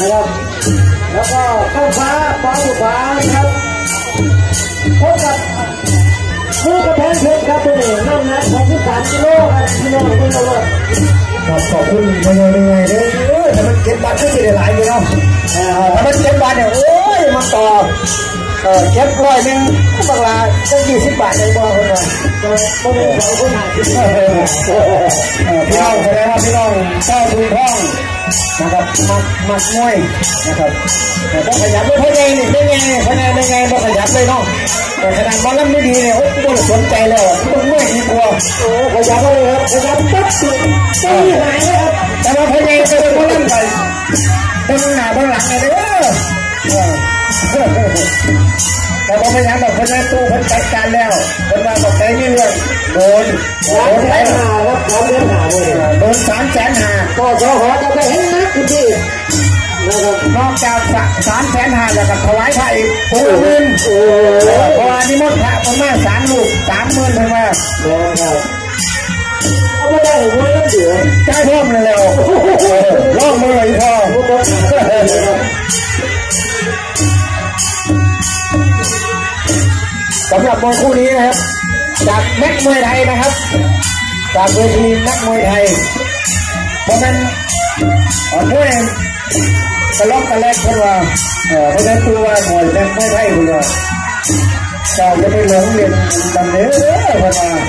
นะครับ แล้วก็ข้าวฟ้าปอบุฟ้านะครับพบกับผู้กระแพงเพชรครับเป็นี้น้ำหนักของผู้สามกิโลครับกิโลกิโลครับขอบคุณมาเลยังไงเด้อเออแต่มันเก็บบัตรก็สิได้หลายอยู่เนาะแต่มันเก็บบัตรเนี่ยโอ้ยมันต่อ เออเก็บร้อยหนึ่งบางลาก็ยี่สิบบาทในบ่คนละก็ไม่ได้ของคนหาที่เออเออเออพี่น้องแสดงว่าพี่น้องเจ้าทุนท่องนะครับมักมักมวยนะครับแต่ต้องขยับด้วยเพราะไงนี่เป็นไงเพราะไงเป็นไงต้องขยับเลยเนาะแต่ขนาดบอลลัมไม่ดีเนี่ยโอ้ยไม่ได้สนใจแล้วต้องมวยดีกว่าโอ้ขยับมาเลยครับขยับปั๊บตีตีหายเลยครับแต่ว่าพยายามจะมาเล่นกันบนหน้าบนหลังเลยเด้อ แต่พอพยายามแบบคนนั้นตู้คนจัดการแล้วคนมาบอกใจนี่เรื่องโดนโดสามนแสไปนหาครับสามแสนหาเลยโดนสามแสนหาก็สอหอจะไปเห็นนักคุณพี่นะครับนอกจากสามแสนหาแล้วก็ถวายพระอีกหกหมื่นโอ้เพราะว่านิมนต์พระประมาณสามลูกสามหมื่นเป็นว่าโหครับเอาไม่ได้หัวน้ำเดือดใช้เพิ่มเลยแล้วล่อ มวยคู่นี้นะครับ จากนักมวยไทยนะครับจากเวทีนักมวยไทยเพราะนั้นเอ่อมวยกระล็อกกระแลกคนว่าเพราะฉะนั้นตัวว่าหน่วยนักมวยไทยคนว่าเจ้าจะไปหลงเรียนดำเนินเด้อคนว่านะ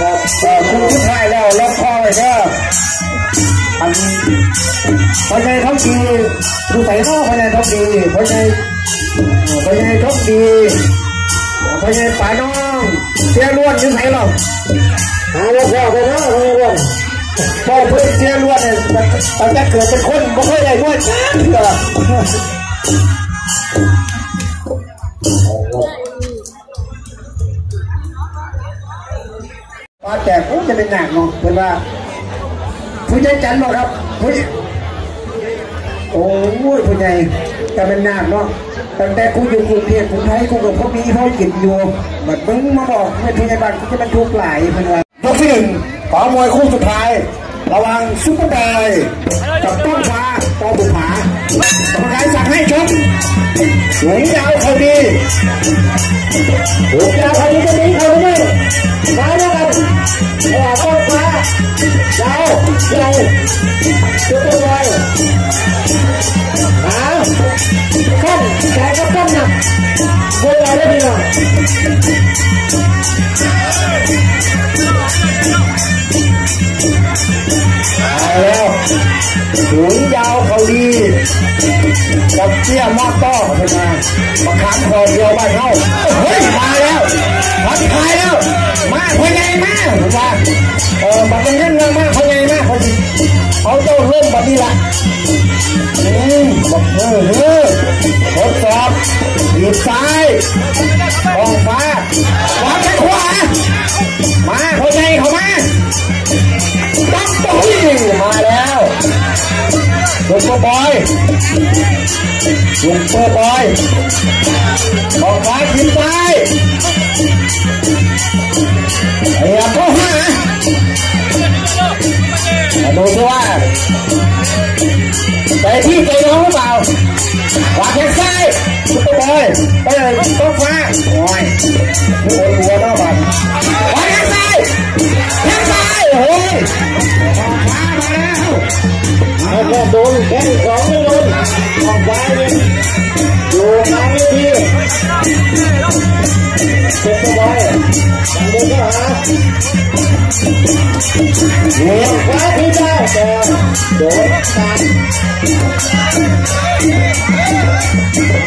ครับเอ่อคู่สุดท้ายแล้วล็อกคอไว้เด้ออันเพราะฉะนั้นท้องดีดูใส่นอกเพราะฉะนั้นท้องดีเพราะฉะนั้นเพราะฉะนั้นท้องดี พราะฉะนั้นป่าน้องเสียล้วนยังไงหรอกหาว่าพ่อไปนะคุณผู้ชมพ่อเพื่อนเสียล้วนเนี่ยตั้งแต่เกิดเป็นคนไม่เคยได้ด้วยจ้าเถื่อว่าแต่ผมจะเป็นหนักเนาะเป็นว่าผู้ใหญ่จันบอกครับผู้โอ้ยผู้ใหญ่ จะเป็นหนักเนาะตั้งแต่กูอยู่กรุงเทพกูไทยกูกับพ่อมีพ่อกินอยู่บัดมึงมาบอกให้ผู้ใหญ่บ้านกูจะเป็นทุกข์หลายเป็นว่ายกที่หนึ่งของมวยคู่สุดท้าย ระวังซุปเปอร์ไดกับต้นฟ้าตอบุผากรรมการสั่งให้ชมหวงยาวเขาดีโอ้ยาใครจะหนีเขาไม่ได้มาแล้วกันแอบต้นฟ้าเจ้าใหญ่จุดตัวใหญ่หา แล้วหวงยาวเขาดีกับเตี้ยมอต้อขึ้นมาประคานคอเดียวบ้านเขาเฮ้ยมาแล้วพัดทายแล้ว มาพยายมาผมว่าเออบัดเป็นเงินเงินมากพยายมาเขาสิเขาเจ้าเริ่มบัดนี้ละอืมบอกเออเออทดสอบหยุดซ้ายออกฟ้าวางแข้ขวามาพยายเขามาตั้งตุ้ยมาแล้วลุงเปอร์บอยลุงเปอร์บอยออกขวาขึ้นซ้ายเอียบเข้าหามาดู ลุงเปอร์บอยไปเลยโต๊ะฟ้าโอ้ยโอ้ยหัวเนาะบัดขวาแข้งซ้ายแข้งซ้ายโอ้ยเอาแ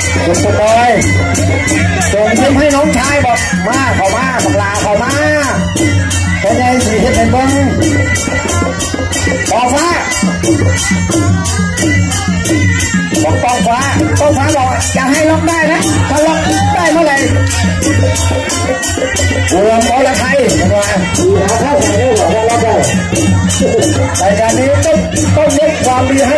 ค่โดนแค่สองไม่โดนออกไปเนี่ยอยู่กลางเวทีเจ็บตัวไว้เดินเข้าหาเลี้ยงขวาที่ได้แต่โดนตามคุณสบอยส่งยิ้มให้น้องชายบอกมาเข้ามาบักลาเข้ามาเป็นไงสีเห็ดเป็นเบิ้งตองฟ้าบอกตองฟ้าตองฟ้าบอกอยากให้ล็อกได้นะถ้าล็อกได้เมื่อไหร่รวมอรไทยเป็นไงดีหาข้าวใส่ได้หรอได้รับได้รายการนี้ต้องต้องยกความดีให้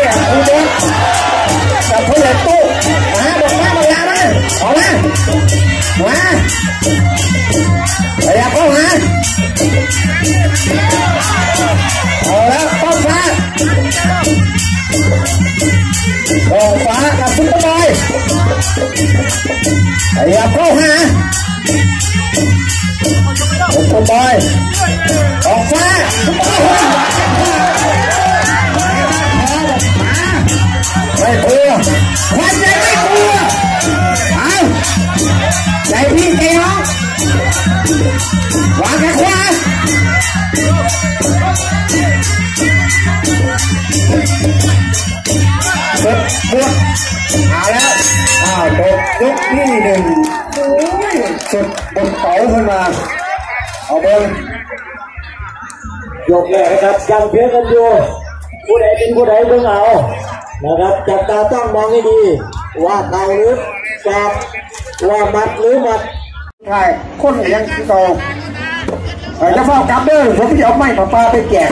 ขยับเข้าหาเป็นคนบอยออกฟ้าไม่กลัวควันยังไม่กลัวเอาใจพี่ใจน้องวางแค่ขว จบยกที่หนึ่งโอ้ยสุดบนเสาขึ้นมา เอาเบิ้งยกแรกนะครับยังเพียงกันอยู่ผู้ใดเป็นผู้ใดเพิ่งเอานะครับจับตาต้องมองให้ดี ว่าเตาหรือจอบว่ามัดหรือมัดใช่คนยังคือเก่าเอ้ยจะเฝ้ากลับเด้อผมจะเอาไม้ปลาปลาไปแจก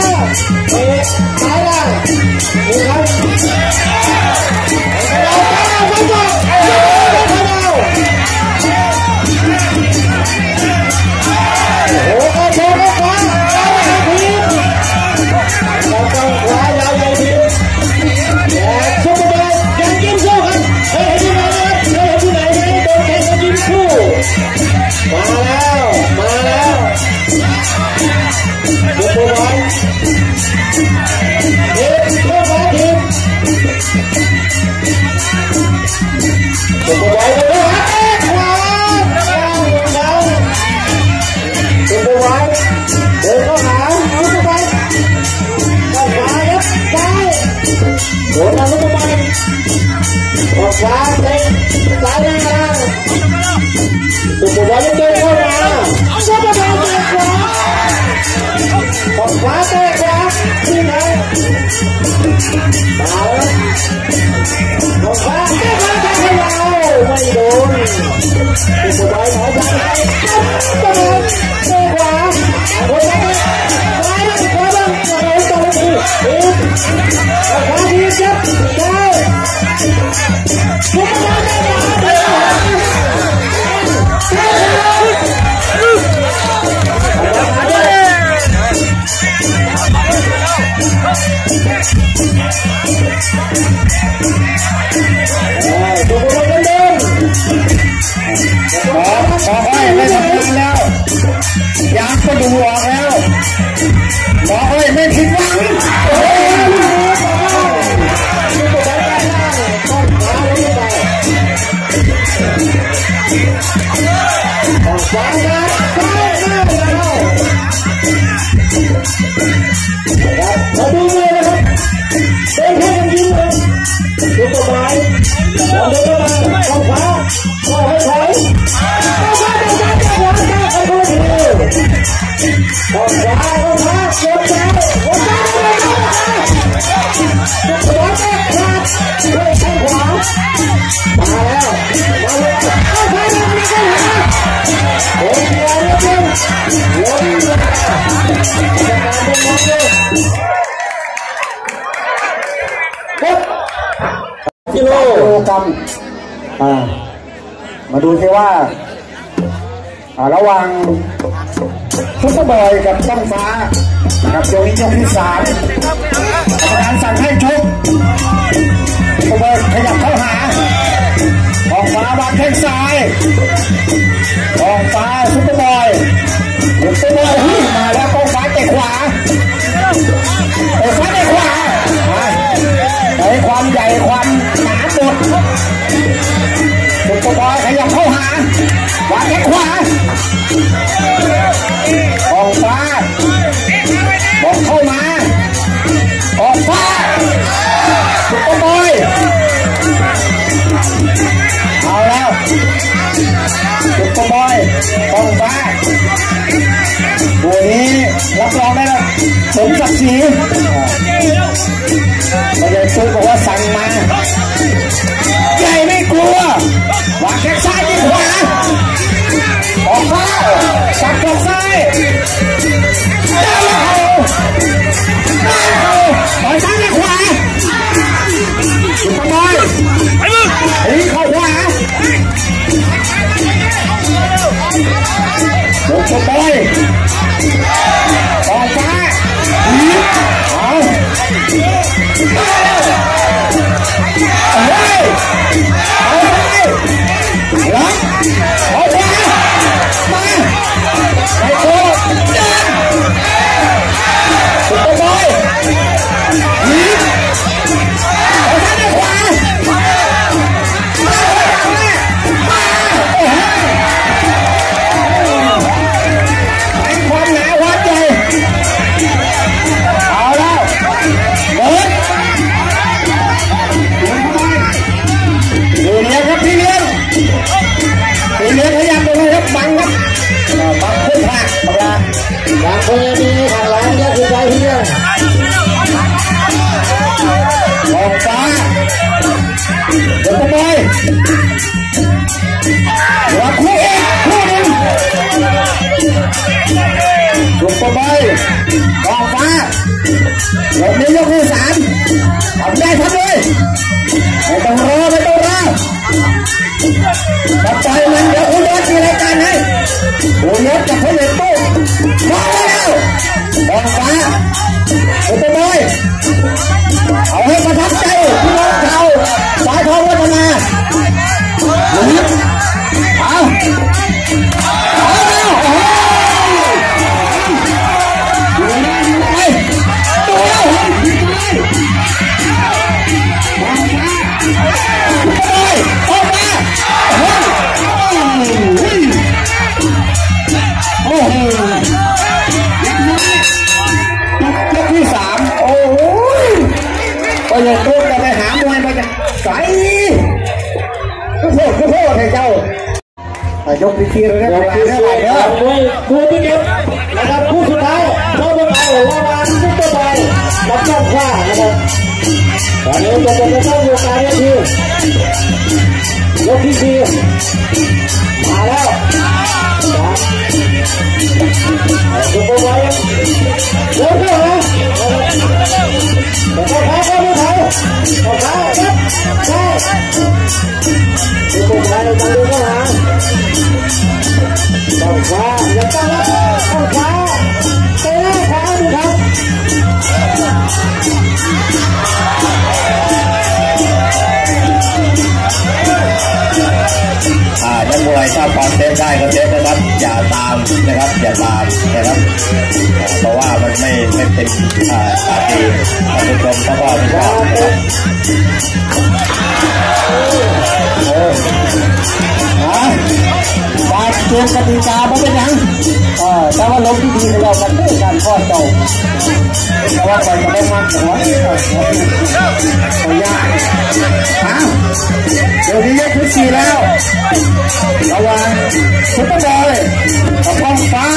Eh, ¡Para! ¡Para! ¡Para! ¡Para! ซ้ กิโลกิโลกรัมอ่า มาดูซิว่าอ่าระหว่างซุปเปอร์บอยกับต้องฟ้านะครับยกนี้ยกที่สามกรรมการสั่งให้ชกซุปเปอร์บอยขยับเข้าหาออกฟ้าวางแข้งซ้ายออกฟ้าซุปเปอร์บอยซุปเปอร์บอยหุ้ยมาแล้วกองฟ้าเตะขวาเตะขวาเตะขวา คนนี้ทาหลังก็คือไปเพื่อออกฟ้าเดไปหัวคู่เอกคู่หดไปออกฟ้าลงนี้ยกคู่สามทำได้ทำเลยไม่ต้องรอไม่ต้องรอมาปล่อยมันเดี๋ยวคุณรถมีรายการให้คุณรถจะเขาเล่นโต๊ะาแล้วกองฟ้าตัวบอยเอาให้ประทับใจ ยกที่สี่เลยนะเวลาเท่าไหร่เนาะมวยคู่ที่เจ็ดนะครับคู่สุดท้ายเราต้องเอาระหว่างซุปเปอร์บอยกับเจ้าขว้านะครับตอนนี้จะเป็นต้องอยู่กลางนาทียกที่สี่มาแล้ว ครับเพราะว่ามันไม่ไม่เป็นอ่าตาดีท่านผู้ชมเขาก็ไม่ชอบนะครับโอ้ฮะบาดเกมกติกาไม่เป็นยังเออแต่ว่าลงที่ดีของเรากันด้วยการข้อโตแต่ว่าก่อนจะได้มาหัวหัวยากฮะเดี๋ยวนี้ยกที่สี่แล้วระวังซุปเปอร์บอยกับท้องฟ้า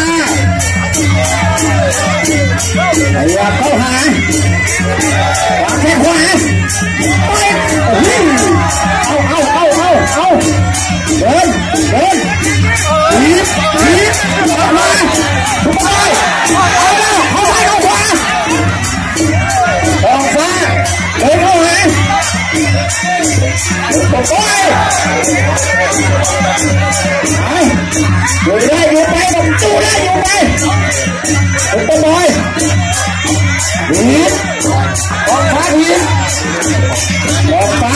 อยายาเข้าหาวางแข้งขวาไปเอาเอาเอาเอาเอา ซุปเปอร์บอยอยู่ได้อยู่ไปผมจู้ได้อยู่ไปผมต้นบอยหินออกฟ้าหินออกฟ้า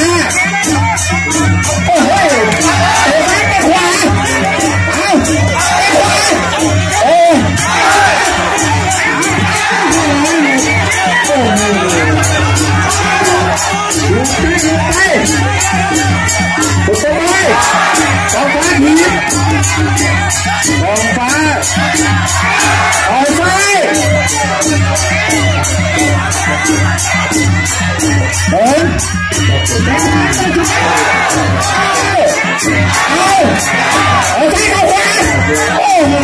ฟ้าออกไปเดินเอาเอาใจเข้าขวาโอ้โห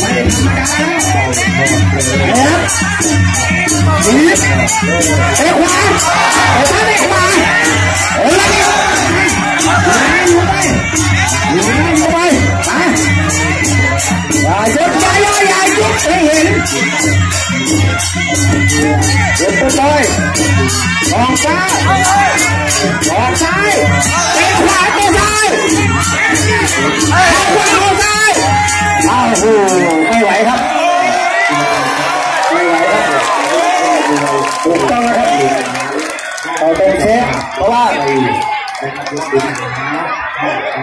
ไม่ธรรมดาครับดีเตะขวาเตะซ้ยเตะขวาเอ้ยอยู่ไปอยู่ไปอยู่ไป อย่าอย่าหยุดให้เห็นหยุดไปเลยมองซ้ายมองซ้าย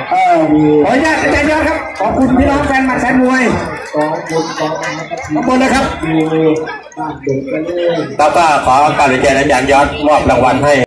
เตะขออม่ไหวครับไม่ไหวครับถูกต้องนะครับเราเป็นเชฟเพราะว่าเออขออนุญาตอาจารย์ยอดครับ ขอบคุณพี่น้องแฟนหมัดแฟนมวยสองบนสองอันนะครับขอบคุณนะครับดูบ้านเด็กกันเลย แล้วก็ขอการเรียนอาจารย์ยอดมอบรางวัลให้